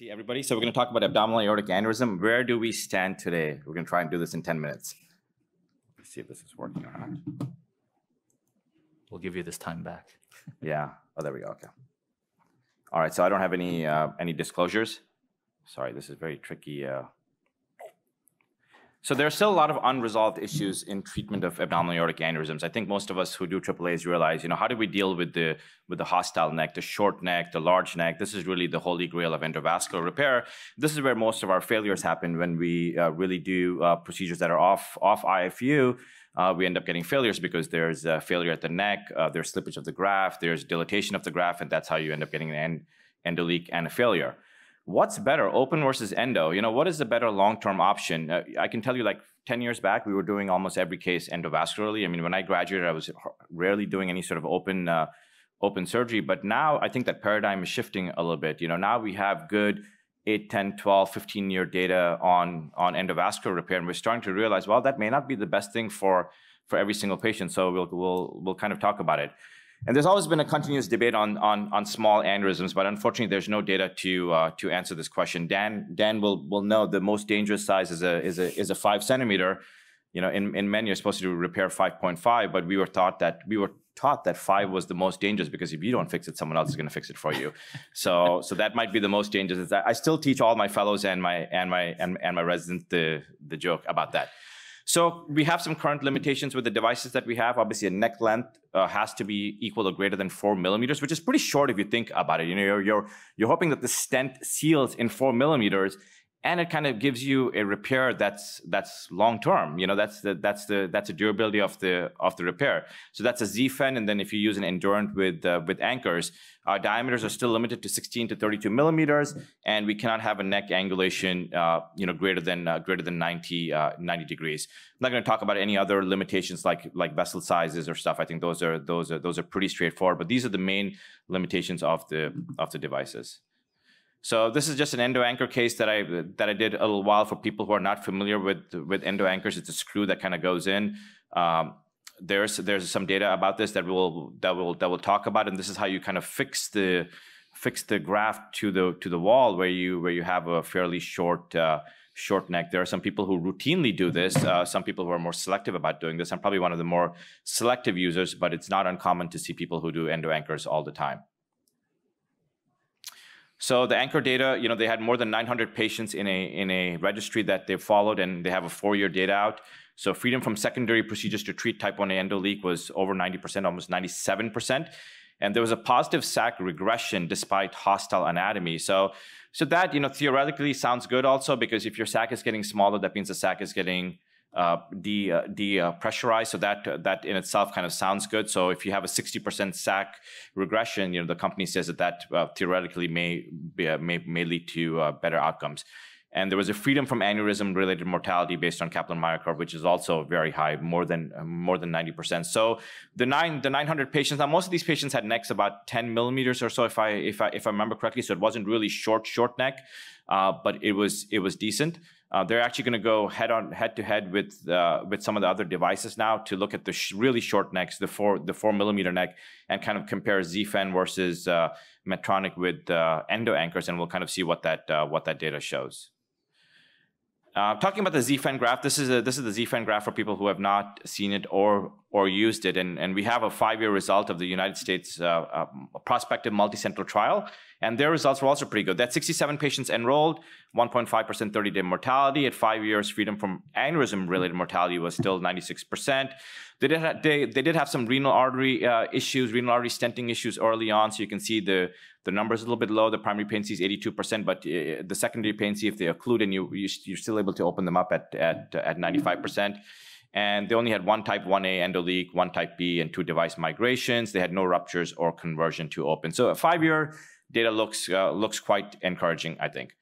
see everybody. So we're going to talk about abdominal aortic aneurysm. Where do we stand today? We're going to try and do this in 10 minutes. Let's see if this is working or not. We'll give you this time back. Yeah. Oh, there we go. Okay. All right. So I don't have any uh, any disclosures. Sorry, this is very tricky. Uh, so there are still a lot of unresolved issues in treatment of abdominal aortic aneurysms. I think most of us who do AAAs realize, you know, how do we deal with the with the hostile neck, the short neck, the large neck? This is really the holy grail of endovascular repair. This is where most of our failures happen when we uh, really do uh, procedures that are off off IFU. Uh, we end up getting failures because there's a failure at the neck, uh, there's slippage of the graft, there's dilatation of the graft, and that's how you end up getting an end endoleak and a failure what's better, open versus endo? You know, what is the better long-term option? Uh, I can tell you, like 10 years back, we were doing almost every case endovascularly. I mean, when I graduated, I was rarely doing any sort of open uh, open surgery. But now I think that paradigm is shifting a little bit. You know, now we have good 8, 10, 12, 15 year data on on endovascular repair, and we're starting to realize, well, that may not be the best thing for for every single patient. So we'll we'll we'll kind of talk about it. And there's always been a continuous debate on, on, on small aneurysms, but unfortunately, there's no data to, uh, to answer this question. Dan, Dan will, will know the most dangerous size is a, is a, is a five centimeter. You know, in, in men, you're supposed to do repair 5.5, but we were taught that we were taught that five was the most dangerous because if you don't fix it, someone else is going to fix it for you. so, so that might be the most dangerous. I still teach all my fellows and my and my and, and my residents the the joke about that. So we have some current limitations with the devices that we have. Obviously, a neck length uh, has to be equal or greater than four millimeters, which is pretty short if you think about it. You know, you're, you're, you're hoping that the stent seals in four millimeters and it kind of gives you a repair that's that's long term. You know, that's the that's the that's the durability of the of the repair. So that's a Z-Fen, and then if you use an Endurant with uh, with anchors, our diameters are still limited to 16 to 32 millimeters, and we cannot have a neck angulation, uh, you know, greater than uh, greater than 90 uh, 90 degrees. I'm not going to talk about any other limitations like like vessel sizes or stuff. I think those are those are those are pretty straightforward. But these are the main limitations of the of the devices. So this is just an EndoAnchor case that I that I did a little while for people who are not familiar with with EndoAnchors. It's a screw that kind of goes in. Um, there's there's some data about this that we'll that will that we'll talk about, and this is how you kind of fix the fix the graft to the to the wall where you where you have a fairly short uh, short neck. There are some people who routinely do this. Uh, some people who are more selective about doing this. I'm probably one of the more selective users, but it's not uncommon to see people who do EndoAnchors all the time. So the anchor data, you know, they had more than 900 patients in a in a registry that they followed, and they have a four-year data out. So freedom from secondary procedures to treat type 1A endo leak was over 90%, almost 97%. And there was a positive SAC regression despite hostile anatomy. So, so that, you know, theoretically sounds good also because if your SAC is getting smaller, that means the SAC is getting uh, de, uh, uh. So that uh, that in itself kind of sounds good. So if you have a 60% SAC regression, you know the company says that that uh, theoretically may, be, uh, may may lead to better outcomes. And there was a freedom from aneurysm-related mortality based on Kaplan-Meier curve, which is also very high, more than more than 90%. So the nine the 900 patients. Now most of these patients had necks about 10 millimeters or so, if I if I if I remember correctly. So it wasn't really short short neck, but it was it was decent. Uh, they're actually going to go head on head to head with uh, with some of the other devices now to look at the sh- really short necks, the four the four millimeter neck, and kind of compare Z-Fen versus uh, Medtronic with uh, EndoAnchors, and we'll kind of see what that uh, what that data shows. Uh, talking about the Z-Fen graft, this is a, this is the Z-Fen graft for people who have not seen it or or used it, and and we have a five year result of the United States prospective multicenter trial and their results were also pretty good. That 67 patients enrolled, 1.5% 30 day mortality. At five years, freedom from aneurysm related mortality was still 96%. They did, have, they, they did have some renal artery uh, issues, renal artery stenting issues early on. So you can see the, the number is a little bit low. The primary patency is 82%, but uh, the secondary patency, if they occlude and you, you, you're still able to open them up at, at, at 95% and they only had one type 1A endoleak, one type B, and two device migrations. They had no ruptures or conversion to open. So a five-year data looks uh, looks quite encouraging, I think.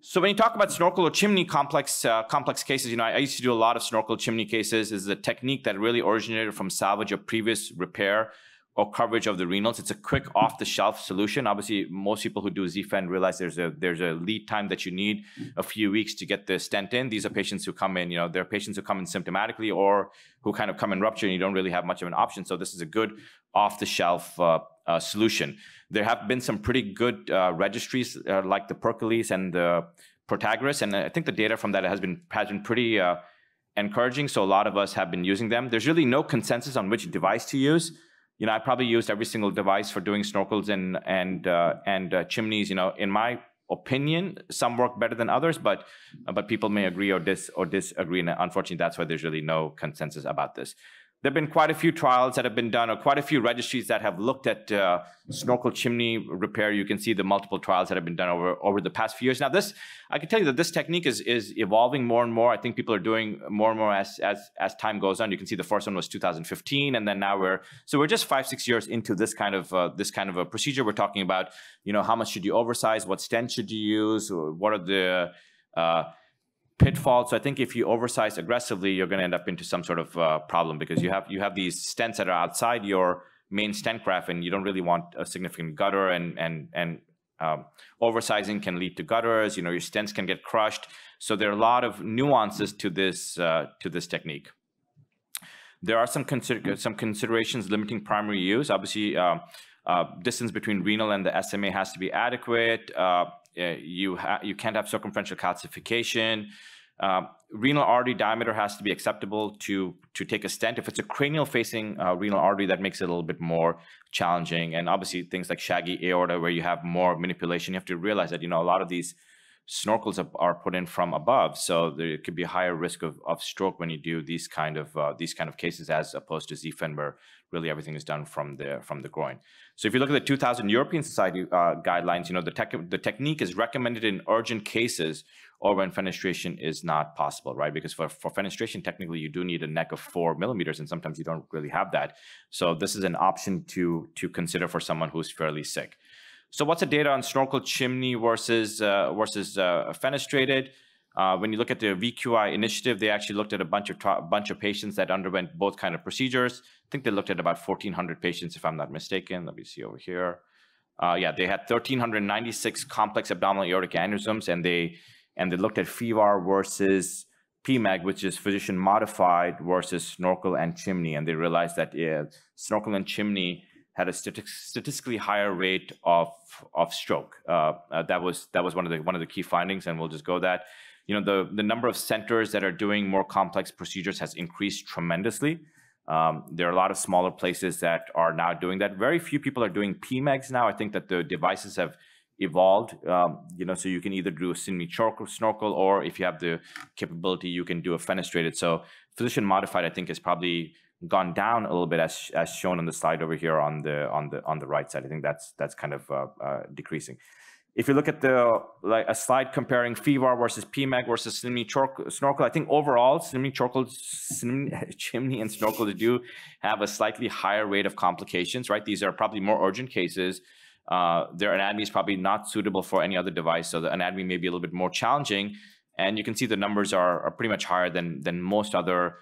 So when you talk about snorkel or chimney complex uh, complex cases, you know, I, I, used to do a lot of snorkel chimney cases. Is a technique that really originated from salvage of previous repair or coverage of the renals. It's a quick off-the-shelf solution. Obviously, most people who do Z-Fen realize there's a there's a lead time that you need a few weeks to get the stent in. These are patients who come in, you know, they're patients who come in symptomatically or who kind of come in rupture and you don't really have much of an option. So this is a good off-the-shelf uh, uh, solution. There have been some pretty good uh, registries uh, like the PERICLES and the Protagoras, and I think the data from that has been has been pretty uh, encouraging. So a lot of us have been using them. There's really no consensus on which device to use. You know, I probably used every single device for doing snorkels and and uh, and uh, chimneys. You know, in my opinion, some work better than others, but but people may agree or dis or disagree. And unfortunately, that's why there's really no consensus about this there have been quite a few trials that have been done, or quite a few registries that have looked at uh, snorkel chimney repair. You can see the multiple trials that have been done over, over the past few years. Now, this I can tell you that this technique is is evolving more and more. I think people are doing more and more as as as time goes on. You can see the first one was 2015, and then now we're so we're just five six years into this kind of uh, this kind of a procedure. We're talking about you know how much should you oversize, what stent should you use, what are the uh, pitfall. So I think if you oversize aggressively, you're going to end up into some sort of uh, problem because you have you have these stents that are outside your main stent graft, and you don't really want a significant gutter, and and and um, oversizing can lead to gutters. You know, your stents can get crushed. So there are a lot of nuances to this uh, to this technique. There are some consider some considerations limiting primary use. Obviously, uh, uh, distance between renal and the SMA has to be adequate. You you can't have circumferential calcification. Uh, renal artery diameter has to be acceptable to to take a stent. If it's a cranial facing uh, renal artery, that makes it a little bit more challenging. And obviously, things like shaggy aorta, where you have more manipulation, you have to realize that you know a lot of these snorkels are put in from above, so there could be a higher risk of, of stroke when you do these kind of uh, these kind of cases, as opposed to Z-Fen, where really everything is done from the from the groin. So if you look at the 2000 European Society uh, guidelines, you know the tech, the technique is recommended in urgent cases or when fenestration is not possible, right? Because for, for fenestration, technically you do need a neck of four millimeters, and sometimes you don't really have that. So this is an option to to consider for someone who's fairly sick. So what's the data on snorkel chimney versus uh, versus uh, fenestrated? Uh, when you look at the VQI initiative, they actually looked at a bunch of bunch of patients that underwent both kind of procedures. I think they looked at about 1,400 patients, if I'm not mistaken. Let me see over here. Uh, yeah, they had 1,396 complex abdominal aortic aneurysms, and they and they looked at FEVAR versus PMEG, which is physician modified versus snorkel and chimney, and they realized that yeah, snorkel and chimney had a statistically higher rate of of stroke. Uh, uh, that was that was one of the one of the key findings, and we'll just go that. You know, the the number of centers that are doing more complex procedures has increased tremendously. Um, there are a lot of smaller places that are now doing that. Very few people are doing PMEGs now. I think that the devices have evolved. Um, you know, so you can either do a chimney snorkel, or if you have the capability, you can do a fenestrated. So physician modified, I think, is probably gone down a little bit as as shown on the slide over here on the on the on the right side. I think that's that's kind of uh, uh, decreasing. If you look at the like a slide comparing FEVAR versus PMEG versus chimney snorkel, I think overall chimney snorkel, chimney and snorkel do have a slightly higher rate of complications. Right, these are probably more urgent cases. Uh, their anatomy is probably not suitable for any other device, so the anatomy may be a little bit more challenging. And you can see the numbers are, are pretty much higher than than most other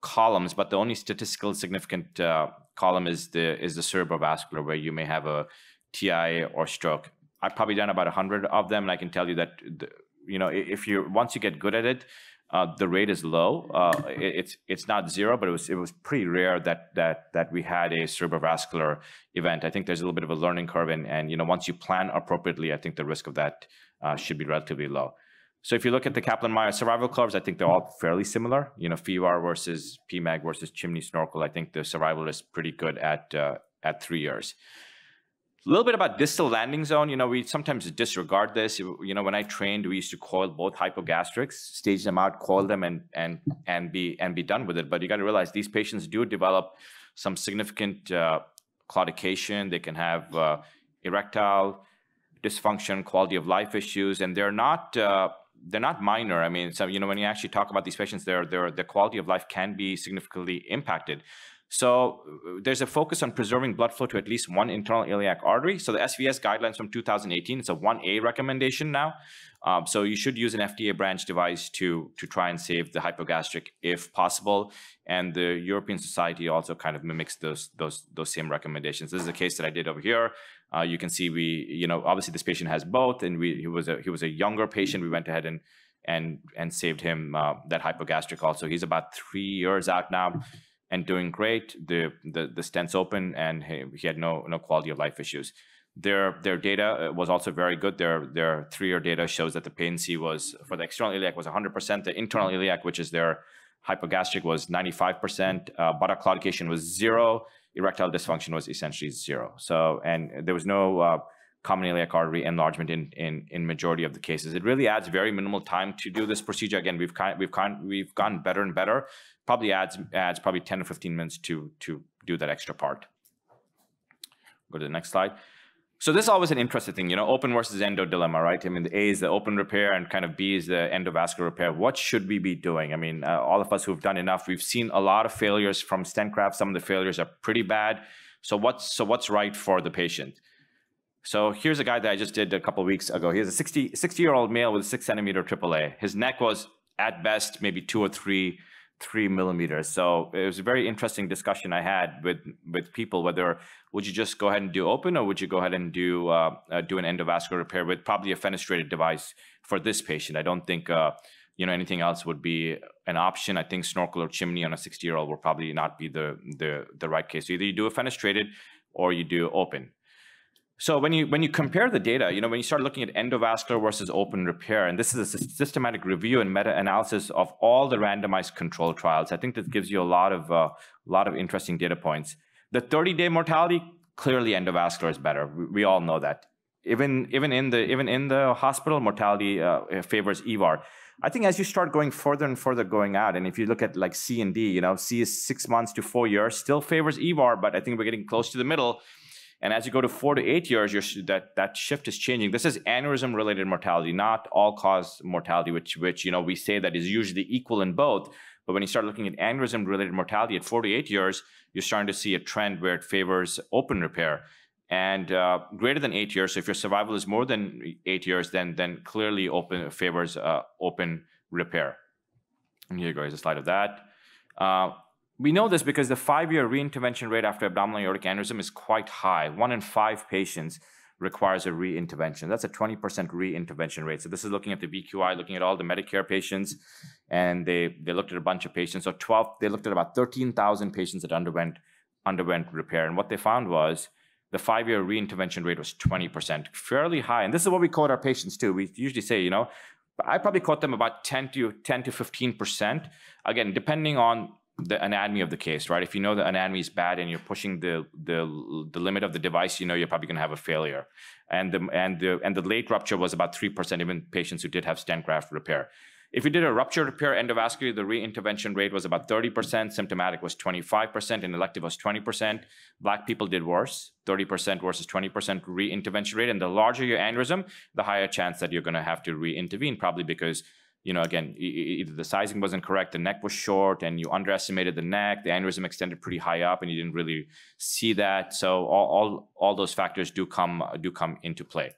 columns, but the only statistical significant uh, column is the is the cerebrovascular, where you may have a TI or stroke. I've probably done about hundred of them, and I can tell you that the, you know if you once you get good at it, uh, the rate is low. Uh, it, it's it's not zero, but it was it was pretty rare that that that we had a cerebrovascular event. I think there's a little bit of a learning curve, and and you know once you plan appropriately, I think the risk of that uh, should be relatively low. So if you look at the Kaplan-Meier survival curves, I think they're all fairly similar. You know, FEVAR versus PMEG versus chimney snorkel. I think the survival is pretty good at uh, at three years. A little bit about distal landing zone. You know, we sometimes disregard this. You know, when I trained, we used to coil both hypogastrics, stage them out, coil them, and and and be and be done with it. But you got to realize these patients do develop some significant uh, claudication. They can have uh, erectile dysfunction, quality of life issues, and they're not uh, they're not minor. I mean, so you know, when you actually talk about these patients, their their their quality of life can be significantly impacted. So there's a focus on preserving blood flow to at least one internal iliac artery. So the SVS guidelines from 2018, it's a 1A recommendation now. Um, so you should use an FDA branch device to to try and save the hypogastric if possible. And the European Society also kind of mimics those those those same recommendations. This is a case that I did over here. Uh, you can see we, you know, obviously this patient has both, and we he was a he was a younger patient. We went ahead and and and saved him uh, that hypogastric also. He's about three years out now, and doing great. The the, the stents open, and he, he had no no quality of life issues. Their their data uh, was also very good. Their their three year data shows that the patency was for the external iliac was 100%. The internal iliac, which is their hypogastric, was 95%. Uh, buttock claudication was zero. Erectile dysfunction was essentially zero. So and there was no uh, common iliac artery enlargement in, in in majority of the cases. It really adds very minimal time to do this procedure. Again, we've kind we've kind we've gotten better and better. Probably adds adds probably 10 to 15 minutes to to do that extra part. Go to the next slide. So this is always an interesting thing, you know, open versus endo dilemma, right? I mean, the A is the open repair and kind of B is the endovascular repair. What should we be doing? I mean, uh, all of us who've done enough, we've seen a lot of failures from stent graft. Some of the failures are pretty bad. So what's so what's right for the patient? So here's a guy that I just did a couple weeks ago. He has a 60, 60 year old male with a six centimeter AAA. His neck was at best maybe two or three three millimeters. So it was a very interesting discussion I had with with people whether would you just go ahead and do open or would you go ahead and do uh, uh, do an endovascular repair with probably a fenestrated device for this patient. I don't think uh, you know anything else would be an option. I think snorkel or chimney on a 60 year old will probably not be the the the right case. So either you do a fenestrated or you do open. So when you when you compare the data, you know when you start looking at endovascular versus open repair, and this is a systematic review and meta-analysis of all the randomized control trials. I think that gives you a lot of a uh, lot of interesting data points. The 30-day mortality clearly endovascular is better. We, we, all know that. Even even in the even in the hospital, mortality uh, favors EVAR. I think as you start going further and further going out, and if you look at like C and D, you know, C is six months to four years, still favors EVAR, but I think we're getting close to the middle and as you go to four to eight years, that that shift is changing. This is aneurysm-related mortality, not all-cause mortality, which which you know we say that is usually equal in both. But when you start looking at aneurysm-related mortality at four to eight years, you're starting to see a trend where it favors open repair. And uh, greater than eight years, so if your survival is more than eight years, then then clearly open favors uh, open repair. And here you go, here's a slide of that. Uh, we know this because the five-year reintervention rate after abdominal aortic aneurysm is quite high. One in five patients requires a reintervention. That's a 20% reintervention rate. So this is looking at the VQI, looking at all the Medicare patients, and they they looked at a bunch of patients. So 12, they looked at about 13,000 patients that underwent underwent repair, and what they found was the five-year reintervention rate was 20%, fairly high. And this is what we quote our patients too. We usually say, you know, I probably quote them about 10 to 10 to 15%. Again, depending on the anatomy of the case, right? If you know the anatomy is bad and you're pushing the the the limit of the device, you know you're probably going to have a failure. And the and the and the late rupture was about three percent, even patients who did have stent graft repair. If you did a rupture repair endovascular, the reintervention rate was about 30%, symptomatic was 25%, and elective was 20%. Black people did worse, 30% versus 20% reintervention rate. And the larger your aneurysm, the higher chance that you're going to have to re-intervene, probably because you know, again, either the sizing wasn't correct, the neck was short, and you underestimated the neck. The aneurysm extended pretty high up, and you didn't really see that. So all all, all those factors do come do come into play.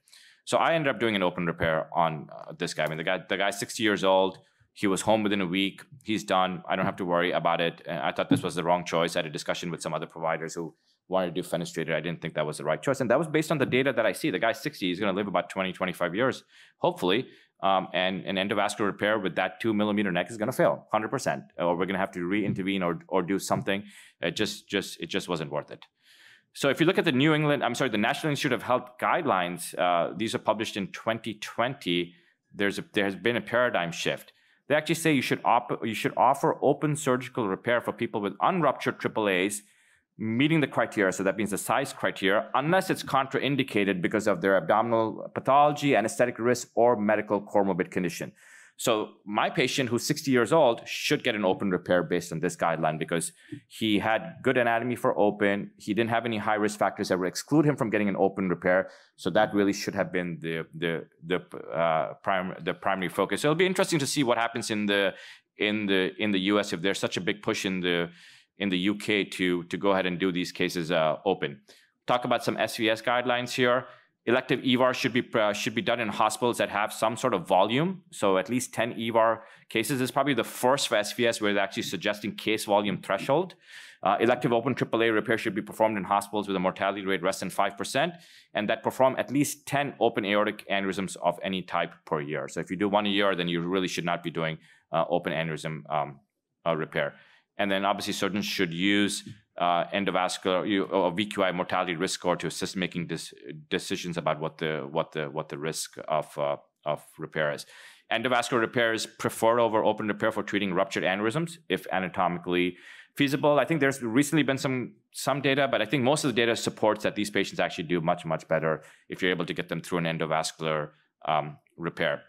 So I ended up doing an open repair on uh, this guy. I mean, the guy the guy's 60 years old. He was home within a week. He's done. I don't have to worry about it. And I thought this was the wrong choice. I had a discussion with some other providers who wanted to do fenestrated. I didn't think that was the right choice. And that was based on the data that I see. The guy's 60. He's going to live about 20, 25 years, hopefully. Um, and an endovascular repair with that two millimeter neck is going to fail 100%, or we're going to have to re-intervene or, or do something. It just, just, it just wasn't worth it. So if you look at the New England, I'm sorry, the National Institute of Health guidelines, uh, these are published in 2020. There's a, there has been a paradigm shift. They actually say you should, op- you should offer open surgical repair for people with unruptured AAAs meeting the criteria, so that means the size criteria, unless it's contraindicated because of their abdominal pathology, anesthetic risk, or medical comorbid condition. So my patient who's 60 years old should get an open repair based on this guideline because he had good anatomy for open. He didn't have any high risk factors that would exclude him from getting an open repair. So that really should have been the the the uh, prime the primary focus. So it'll be interesting to see what happens in the in the in the U.S. if there's such a big push in the in the UK to, to go ahead and do these cases uh, open. Talk about some SVS guidelines here. Elective EVAR should be uh, should be done in hospitals that have some sort of volume. So at least 10 EVAR cases is probably the first for SVS where they're actually suggesting case volume threshold. Uh, elective open AAA repair should be performed in hospitals with a mortality rate less than 5%, and that perform at least 10 open aortic aneurysms of any type per year. So if you do one a year, then you really should not be doing uh, open aneurysm um, uh, repair. And then obviously surgeons should use uh, endovascular you, or VQI mortality risk score to assist making this decisions about what the what the what the risk of uh, of repair is. Endovascular repair is preferred over open repair for treating ruptured aneurysms if anatomically feasible. I think there's recently been some some data, but I think most of the data supports that these patients actually do much much better if you're able to get them through an endovascular um, repair.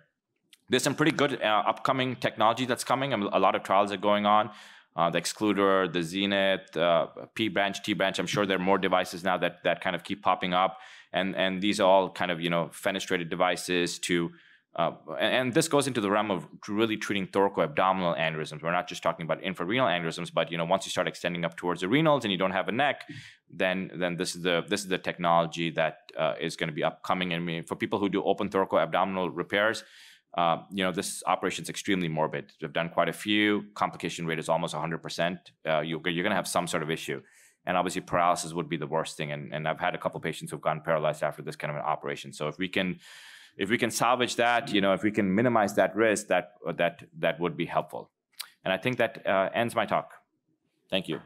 There's some pretty good uh, upcoming technology that's coming. A lot of trials are going on uh, the excluder, the Zenith, uh, P branch, T branch. I'm sure there are more devices now that that kind of keep popping up, and and these are all kind of you know fenestrated devices to. Uh, and this goes into the realm of really treating thoracoabdominal aneurysms. We're not just talking about infrarenal aneurysms, but you know, once you start extending up towards the renals and you don't have a neck, then then this is the this is the technology that uh, is going to be upcoming. I mean, for people who do open thoracoabdominal repairs, uh, you know, this operation is extremely morbid. We've done quite a few. Complication rate is almost 100%. Uh, you, are going to have some sort of issue. And obviously, paralysis would be the worst thing. And, and I've had a couple patients who've gone paralyzed after this kind of an operation. So if we can, if we can salvage that, you know, if we can minimize that risk, that that that would be helpful. And I think that uh, ends my talk. Thank you.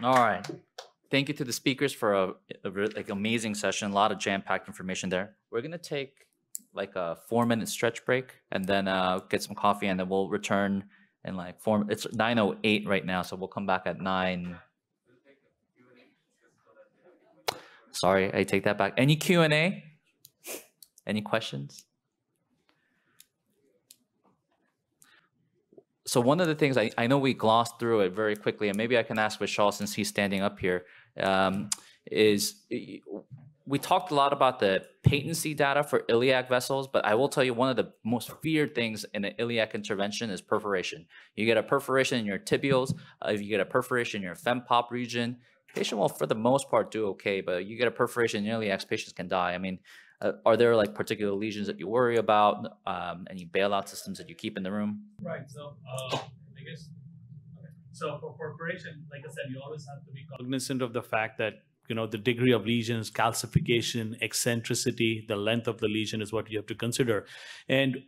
All right. Thank you to the speakers for a, a like amazing session. A lot of jam-packed information there. We're gonna take like a four-minute stretch break and then uh, get some coffee, and then we'll return in like four. It's 9:08 right now, so we'll come back at nine. Sorry, I take that back. Any Q and A? Any questions? So one of the things I, I know we glossed through it very quickly, and maybe I can ask Vishal since he's standing up here, um, is we talked a lot about the patency data for iliac vessels, but I will tell you one of the most feared things in an iliac intervention is perforation. You get a perforation in your tibials, uh, if you get a perforation in your fempop region, patient will for the most part do okay, but you get a perforation in iliacs, patients can die. I mean, uh, are there like particular lesions that you worry about? Um, any bailout systems that you keep in the room? Right. So uh, I guess okay. so for perforation, like I said, you always have to be cognizant of the fact that you know the degree of lesions, calcification, eccentricity, the length of the lesion is what you have to consider, and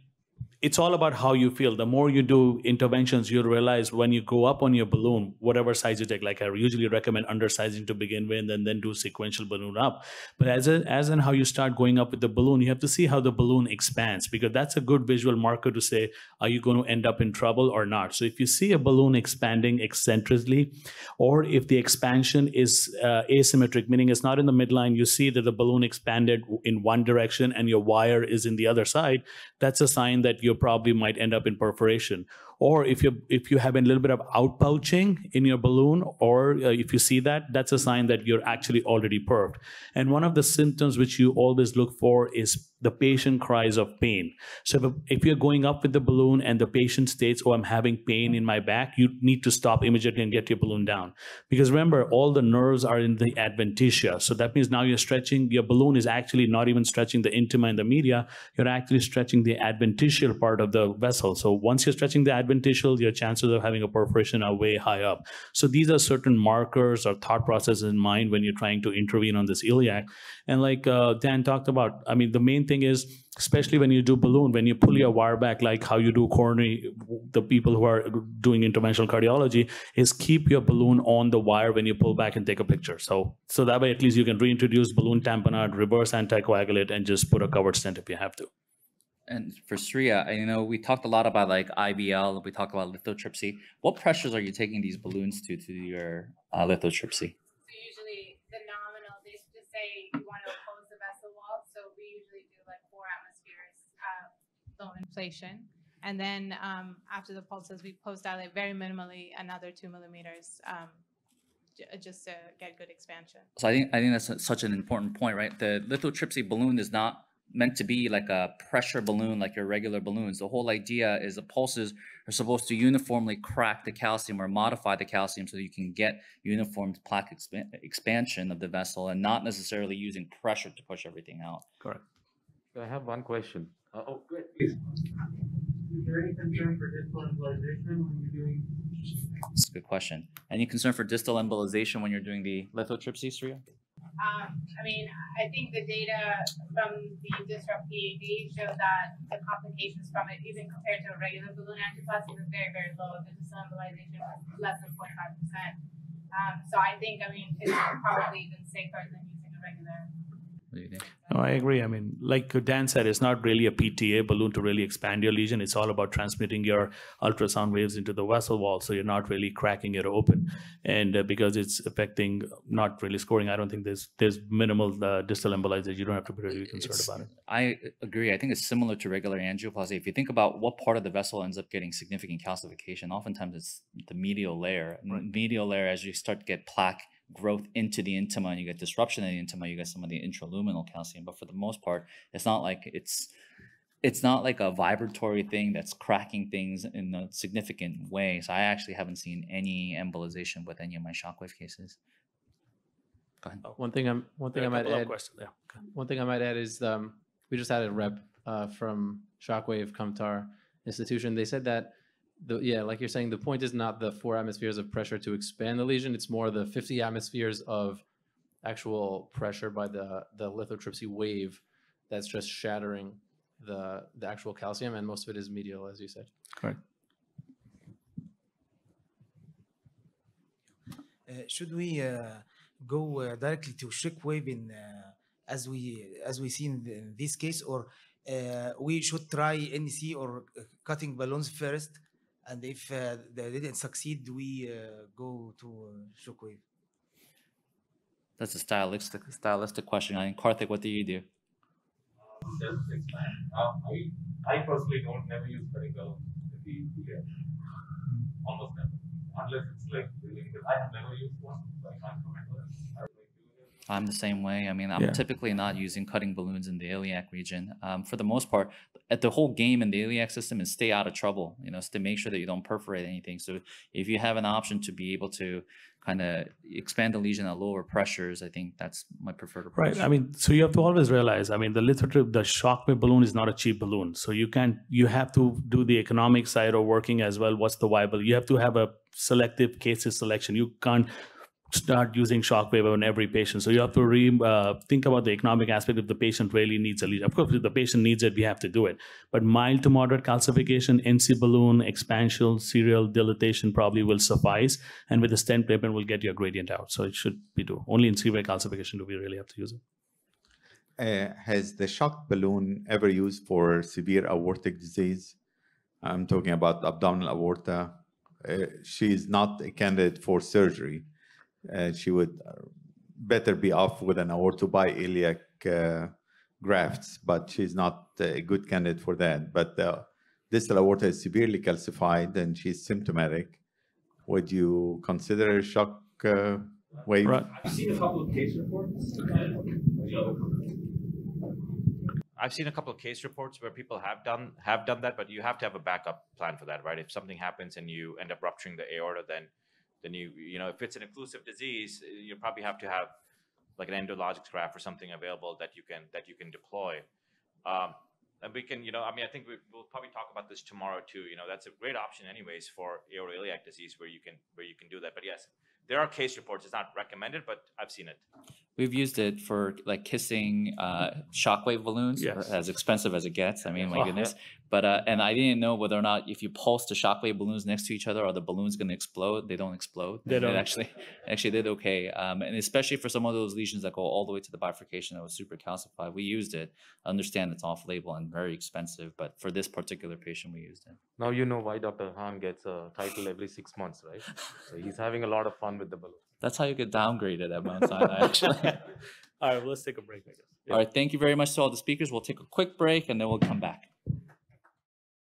it's all about how you feel. The more you do interventions, you'll realize when you go up on your balloon, whatever size you take, like I usually recommend undersizing to begin with and then do sequential balloon up. But as, a, as in how you start going up with the balloon, you have to see how the balloon expands because that's a good visual marker to say, are you going to end up in trouble or not? So if you see a balloon expanding eccentrically, or if the expansion is uh, asymmetric, meaning it's not in the midline, you see that the balloon expanded in one direction and your wire is in the other side, that's a sign that you probably might end up in perforation. Or if you if you have a little bit of outpouching in your balloon or uh, if you see that that's a sign that you're actually already perfed and one of the symptoms which you always look for is the patient cries of pain so if, if you're going up with the balloon and the patient states oh i'm having pain in my back you need to stop immediately and get your balloon down because remember all the nerves are in the adventitia so that means now you're stretching your balloon is actually not even stretching the intima and the media you're actually stretching the adventitial part of the vessel so once you're stretching the adventitial, your chances of having a perforation are way high up. So these are certain markers or thought processes in mind when you're trying to intervene on this iliac. And like uh, Dan talked about, I mean, the main thing is, especially when you do balloon, when you pull your wire back, like how you do coronary, the people who are doing interventional cardiology, is keep your balloon on the wire when you pull back and take a picture. So, so that way at least you can reintroduce balloon tamponade, reverse anticoagulate, and just put a covered stent if you have to. And for Sriya, I know we talked a lot about like IVL, we talked about lithotripsy. What pressures are you taking these balloons to to your uh, lithotripsy? So usually the nominal, they should just say you want to oppose the vessel wall. So we usually do like four atmospheres, uh, low inflation. And then um, after the pulses, we post dilate very minimally another two millimeters um, j- just to get good expansion. So I think I think that's su- such an important point, right? The lithotripsy balloon is not meant to be like a pressure balloon like your regular balloons. The whole idea is the pulses are supposed to uniformly crack the calcium or modify the calcium so you can get uniform plaque expan- expansion of the vessel and not necessarily using pressure to push everything out. Correct. I have one question. Uh, oh, go ahead, please. Is there any concern for distal embolization when you're doing? That's a good question. Any concern for distal embolization when you're doing the lithotripsy, Sriya? Um, I mean, I think the data from the Disrupt PAD show that the complications from it, even compared to a regular balloon angioplasty, was very, very low. The distal embolization was less than 0.5%. Um, so I think, I mean, it's probably even safer than using a regular. No, I agree. I mean, like Dan said, it's not really a PTA balloon to really expand your lesion. It's all about transmitting your ultrasound waves into the vessel wall, so you're not really cracking it open. And uh, because it's affecting, not really scoring, I don't think there's there's minimal uh, distal embolization. You don't have to be really concerned It's- about it. I agree. I think it's similar to regular angioplasty. If you think about what part of the vessel ends up getting significant calcification, oftentimes it's the medial layer. Right. Medial layer, as you start to get plaque growth into the intima and you get disruption in the intima, you get some of the intraluminal calcium. But for the most part, it's not like it's it's not like a vibratory thing that's cracking things in a significant way. So I actually haven't seen any embolization with any of my shockwave cases. Go ahead. One thing I'm one thing I might add. questions. Yeah. Okay. One thing I might add is um, we just had a rep uh, from Shockwave Kamtar Institution. They said that the yeah, like you're saying, the point is not the four atmospheres of pressure to expand the lesion. It's more the 50 atmospheres of actual pressure by the the lithotripsy wave that's just shattering the the actual calcium, and most of it is medial, as you said. Correct. Uh, should we uh, go uh, directly to shock wave in uh, as we as we see in, the, in this case, or uh, we should try NEC or uh, cutting balloons first, and if uh, they didn't succeed, we uh, go to uh, shockwave. That's a stylistic stylistic question. I mean, Karthik, what do you do? Just expand. Uh, I, I personally don't never use vertical in the the, Almost never. Unless it's like really. I have never used one, so I can't comment on it. I'm the same way. I mean, I'm Yeah. typically not using cutting balloons in the iliac region. Um, for the most part, at the whole game in the iliac system is stay out of trouble. You know, to make sure that you don't perforate anything. So if you have an option to be able to kind of expand the lesion at lower pressures, I think that's my preferred approach. Right. I mean, so you have to always realize, I mean, the lithotrip, the shockwave balloon is not a cheap balloon. So you can't, you have to do the economic side of working as well. What's the viable? You have to have a selective cases selection. You can't start using shockwave on every patient. So you have to re, uh, think about the economic aspect if the patient really needs a lesion. Of course, if the patient needs it, we have to do it. But mild to moderate calcification, NC balloon, expansion, serial dilatation probably will suffice. And with the stent placement, we'll get your gradient out. So it should be do. Only in severe calcification do we really have to use it. Uh, has the shock balloon ever used for severe aortic disease? I'm talking about abdominal aorta. Uh, she is not a candidate for surgery. Uh, she would uh, better be off with an aorto iliac uh, grafts, but she's not a good candidate for that. But the distal aorta is severely calcified and she's symptomatic. Would you consider a shock uh, wave? Right. I've seen a couple of case reports. I've seen a couple of case reports where people have done have done that, but you have to have a backup plan for that, right? If something happens and you end up rupturing the aorta, then then you you know if it's an occlusive disease, you probably have to have like an Endologix graft or something available that you can that you can deploy. Um, and we can, you know, I mean, I think we, we'll probably talk about this tomorrow too. You know, that's a great option, anyways, for aortoiliac disease where you can where you can do that. But yes, there are case reports. It's not recommended, but I've seen it. We've used it for like kissing uh, shockwave balloons, Yes. as expensive as it gets. I mean, my goodness. But uh, and I didn't know whether or not if you pulse the shockwave balloons next to each other, are the balloons going to explode? They don't explode. They don't It actually actually did okay. Um, and especially for some of those lesions that go all the way to the bifurcation that was super calcified, we used it. I understand it's off label and very expensive, but for this particular patient, we used it. Now you know why Dr. Han gets a title every six months, right? So he's having a lot of fun with the balloon. That's how you get downgraded at Mount Sinai. Actually. All right, well, let's take a break, I guess. All right. Thank you very much to all the speakers. We'll take a quick break and then we'll come back.